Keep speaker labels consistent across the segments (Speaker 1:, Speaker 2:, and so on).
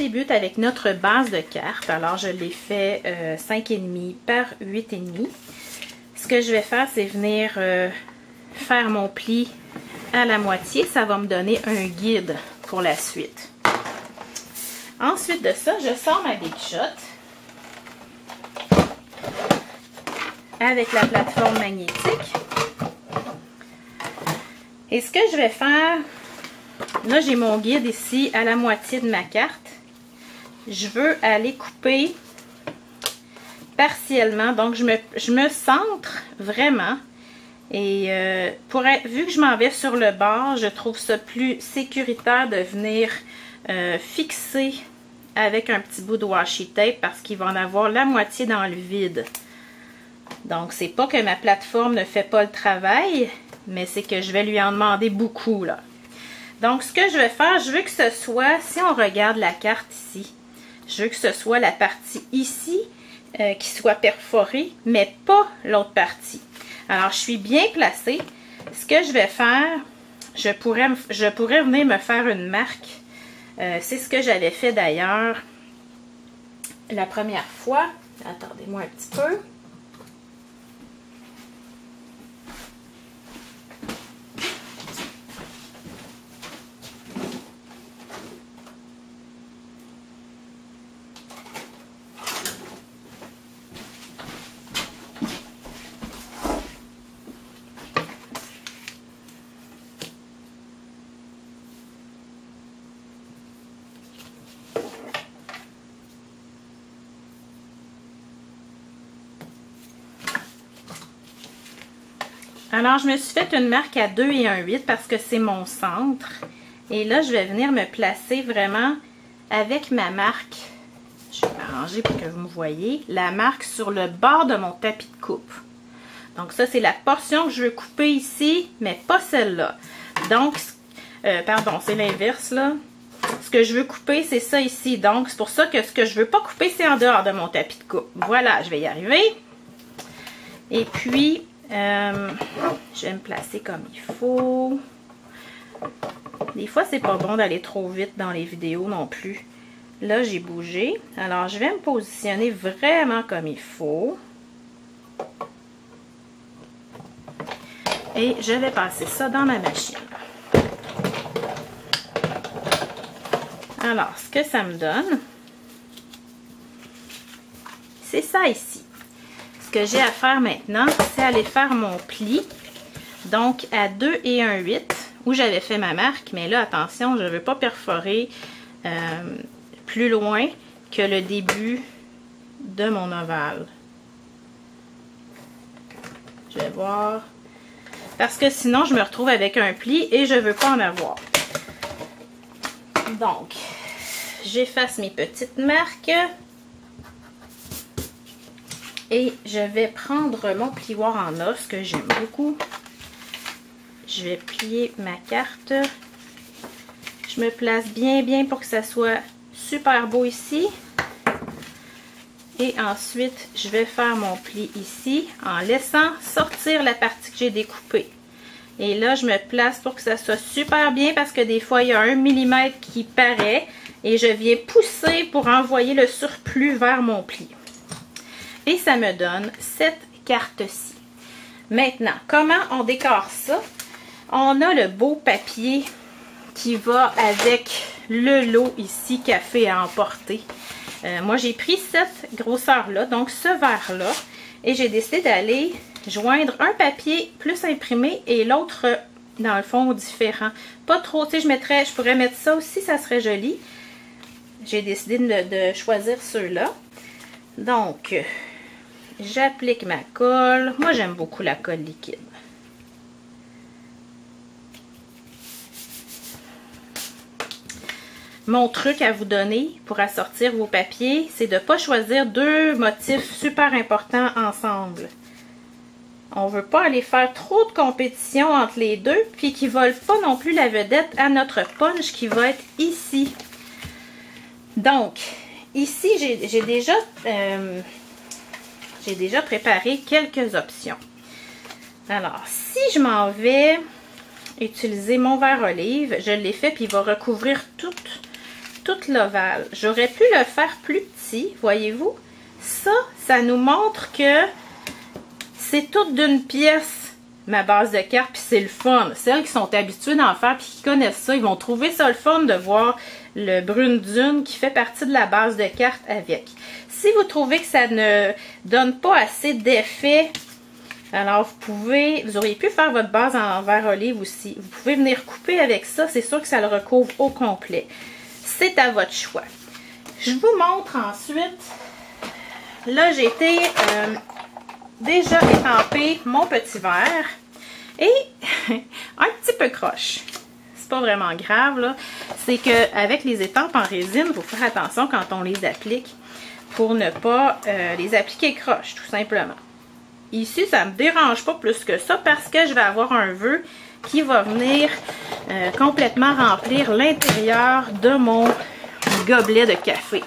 Speaker 1: débute avec notre base de carte. Alors, je l'ai fait euh, 5,5 par 8,5. Ce que je vais faire, c'est venir euh, faire mon pli à la moitié. Ça va me donner un guide pour la suite. Ensuite de ça, je sors ma Big Shot avec la plateforme magnétique. Et ce que je vais faire, là j'ai mon guide ici à la moitié de ma carte. Je veux aller couper partiellement, donc je me, je me centre vraiment. Et euh, vu que je m'en vais sur le bord, je trouve ça plus sécuritaire de venir euh, fixer avec un petit bout de washi tape parce qu'il va en avoir la moitié dans le vide. Donc, c'est pas que ma plateforme ne fait pas le travail, mais c'est que je vais lui en demander beaucoup, là. Donc, ce que je vais faire, je veux que ce soit, si on regarde la carte ici, je veux que ce soit la partie ici euh, qui soit perforée, mais pas l'autre partie. Alors, je suis bien placée. Ce que je vais faire, je pourrais, je venir me faire une marque. Euh, c'est ce que j'avais fait d'ailleurs la première fois. Attendez-moi un petit peu. Alors, je me suis fait une marque à 2 et 1 8 parce que c'est mon centre. Et là, je vais venir me placer vraiment avec ma marque. Je vais m'arranger pour que vous me voyez. La marque sur le bord de mon tapis de coupe. Donc ça, c'est la portion que je veux couper ici, mais pas celle-là. Donc, euh, pardon, c'est l'inverse là. Ce que je veux couper, c'est ça ici. Donc, c'est pour ça que ce que je veux pas couper, c'est en dehors de mon tapis de coupe. Voilà, je vais y arriver. Et puis, euh, je vais me placer comme il faut. Des fois, c'est pas bon d'aller trop vite dans les vidéos non plus. Là, j'ai bougé. Alors, je vais me positionner vraiment comme il faut. Et je vais passer ça dans ma machine. Alors, ce que ça me donne, c'est ça ici ce que j'ai à faire maintenant, c'est aller faire mon pli. Donc, à 2 et 1 8, où j'avais fait ma marque. Mais là, attention, je ne veux pas perforer euh, plus loin que le début de mon ovale. Je vais voir. Parce que sinon, je me retrouve avec un pli et je ne veux pas en avoir. Donc, j'efface mes petites marques. Et je vais prendre mon plioir en os que j'aime beaucoup. Je vais plier ma carte. Je me place bien bien pour que ça soit super beau ici. Et ensuite, je vais faire mon pli ici en laissant sortir la partie que j'ai découpée. Et là, je me place pour que ça soit super bien parce que des fois, il y a un millimètre qui paraît. Et je viens pousser pour envoyer le surplus vers mon pli. Et ça me donne cette carte-ci. Maintenant, comment on décore ça? On a le beau papier qui va avec le lot ici, café à emporter. Euh, moi, j'ai pris cette grosseur-là, donc ce verre-là, et j'ai décidé d'aller joindre un papier plus imprimé et l'autre, dans le fond, différent. Pas trop, tu sais, je mettrais, je pourrais mettre ça aussi, ça serait joli. J'ai décidé de, de choisir ceux-là. Donc, J'applique ma colle. Moi, j'aime beaucoup la colle liquide. Mon truc à vous donner pour assortir vos papiers, c'est de ne pas choisir deux motifs super importants ensemble. On ne veut pas aller faire trop de compétition entre les deux, puis qui ne volent pas non plus la vedette à notre punch qui va être ici. Donc, ici, j'ai déjà... Euh, j'ai déjà préparé quelques options. Alors, si je m'en vais utiliser mon verre olive, je l'ai fait, puis il va recouvrir toute tout l'ovale. J'aurais pu le faire plus petit, voyez-vous. Ça, ça nous montre que c'est toute d'une pièce ma base de cartes, puis c'est le fun. Celles qui sont habituées d'en faire, puis qui connaissent ça, ils vont trouver ça le fun de voir le brune dune qui fait partie de la base de cartes avec. Si vous trouvez que ça ne donne pas assez d'effet, alors vous pouvez, vous auriez pu faire votre base en verre olive aussi. Vous pouvez venir couper avec ça, c'est sûr que ça le recouvre au complet. C'est à votre choix. Je vous montre ensuite, là j'ai été euh, déjà étampé mon petit verre et un petit peu croche. Pas vraiment grave. C'est qu'avec les étampes en résine, il faut faire attention quand on les applique pour ne pas euh, les appliquer croche tout simplement. Ici, ça me dérange pas plus que ça parce que je vais avoir un vœu qui va venir euh, complètement remplir l'intérieur de mon gobelet de café.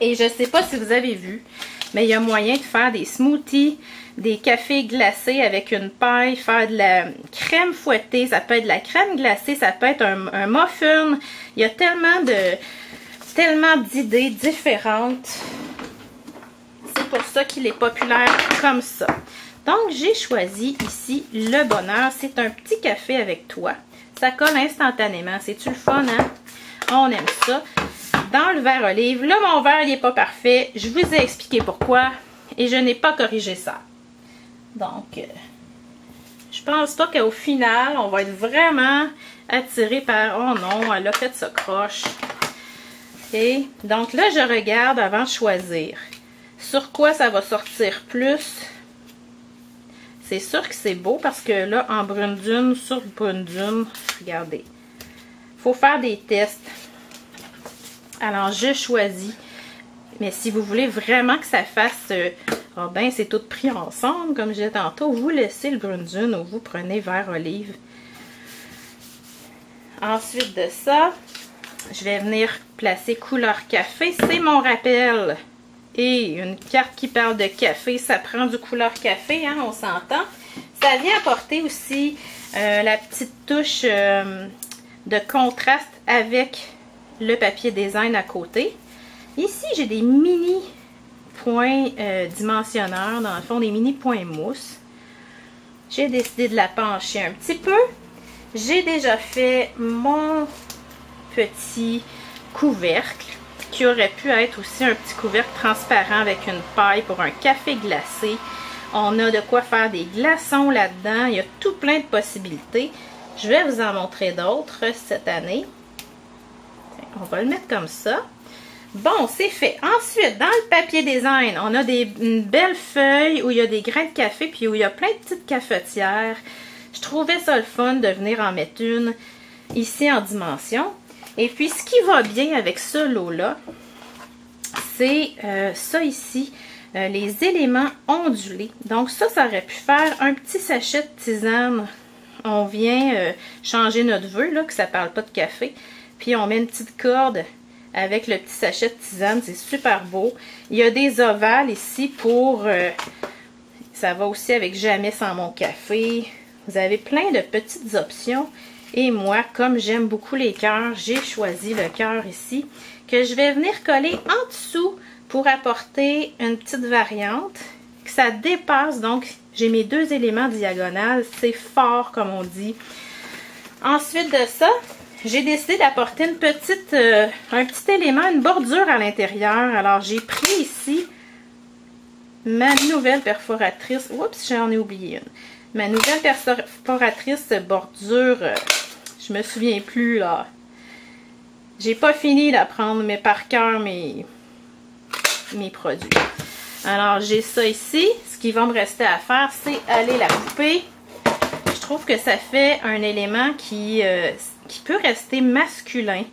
Speaker 1: Et je sais pas si vous avez vu, mais il y a moyen de faire des smoothies, des cafés glacés avec une paille, faire de la crème fouettée, ça peut être de la crème glacée, ça peut être un, muffin. Il y a tellement de tellement d'idées différentes. C'est pour ça qu'il est populaire comme ça. Donc, j'ai choisi ici le bonheur. C'est un petit café avec toi. Ça colle instantanément. C'est-tu le fun, hein? On aime ça dans le verre olive. Là, mon verre, il n'est pas parfait. Je vous ai expliqué pourquoi et je n'ai pas corrigé ça. Donc, euh, je pense pas qu'au final, on va être vraiment attiré par « Oh non, elle a fait sa croche. » Et donc là, je regarde avant de choisir. Sur quoi ça va sortir plus? C'est sûr que c'est beau parce que là, en brune dune, sur brune dune, regardez. faut faire des tests. Alors, je choisis. Mais si vous voulez vraiment que ça fasse... Euh, oh ben, c'est tout pris ensemble, comme je disais tantôt. Vous laissez le brune dune ou vous prenez vert olive. Ensuite de ça, je vais venir placer couleur café. C'est mon rappel. Et une carte qui parle de café, ça prend du couleur café, hein, on s'entend. Ça vient apporter aussi euh, la petite touche euh, de contraste avec le papier design à côté. Ici, j'ai des mini points euh, dimensionneurs, dans le fond, des mini points mousse. J'ai décidé de la pencher un petit peu. J'ai déjà fait mon petit couvercle qui aurait pu être aussi un petit couvercle transparent avec une paille pour un café glacé. On a de quoi faire des glaçons là-dedans. Il y a tout plein de possibilités. Je vais vous en montrer d'autres cette année. On va le mettre comme ça. Bon, c'est fait. Ensuite, dans le papier design, on a des belles feuilles où il y a des grains de café puis où il y a plein de petites cafetières. Je trouvais ça le fun de venir en mettre une ici en dimension. Et puis, ce qui va bien avec ce lot-là, c'est euh, ça ici, euh, les éléments ondulés. Donc ça, ça aurait pu faire un petit sachet de tisane. On vient euh, changer notre vœu, là, que ça parle pas de café. Puis on met une petite corde avec le petit sachet de tisane. C'est super beau. Il y a des ovales ici pour... Euh, ça va aussi avec jamais sans mon café. Vous avez plein de petites options. Et moi, comme j'aime beaucoup les cœurs, j'ai choisi le cœur ici que je vais venir coller en dessous pour apporter une petite variante. Que ça dépasse, donc j'ai mes deux éléments diagonales. C'est fort, comme on dit. Ensuite de ça, j'ai décidé d'apporter euh, un petit élément, une bordure à l'intérieur. Alors, j'ai pris ici ma nouvelle perforatrice. Oups, j'en ai oublié une. Ma nouvelle perforatrice bordure, euh, je me souviens plus, là. J'ai pas fini d'apprendre, mais par cœur, mes, mes produits. Alors, j'ai ça ici. Ce qui va me rester à faire, c'est aller la couper. Je trouve que ça fait un élément qui... Euh, qui peut rester masculin.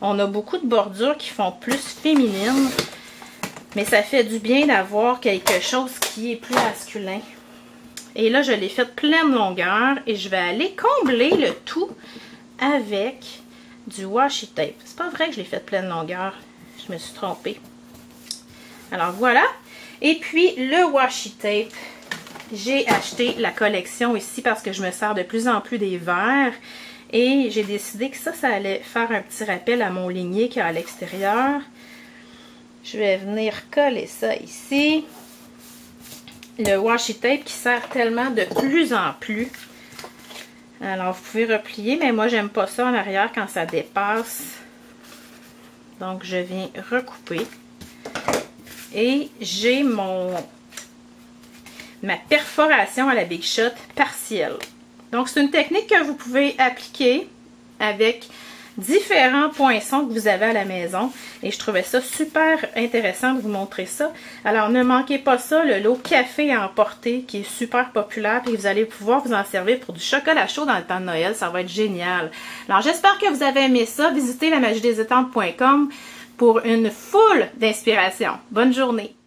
Speaker 1: On a beaucoup de bordures qui font plus féminine, mais ça fait du bien d'avoir quelque chose qui est plus masculin. Et là, je l'ai fait pleine longueur et je vais aller combler le tout avec du washi tape. C'est pas vrai que je l'ai fait pleine longueur. Je me suis trompée. Alors voilà. Et puis le washi tape, j'ai acheté la collection ici parce que je me sers de plus en plus des verres Et j'ai décidé que ça, ça allait faire un petit rappel à mon ligné qui est à l'extérieur. Je vais venir coller ça ici. Le washi tape qui sert tellement de plus en plus. Alors, vous pouvez replier, mais moi, j'aime pas ça en arrière quand ça dépasse. Donc, je viens recouper. Et j'ai mon ma perforation à la Big Shot partielle. Donc, c'est une technique que vous pouvez appliquer avec différents poinçons que vous avez à la maison. Et je trouvais ça super intéressant de vous montrer ça. Alors, ne manquez pas ça, le lot café à emporter qui est super populaire. et vous allez pouvoir vous en servir pour du chocolat chaud dans le temps de Noël. Ça va être génial. Alors, j'espère que vous avez aimé ça. Visitez la magie des pour une foule d'inspiration. Bonne journée!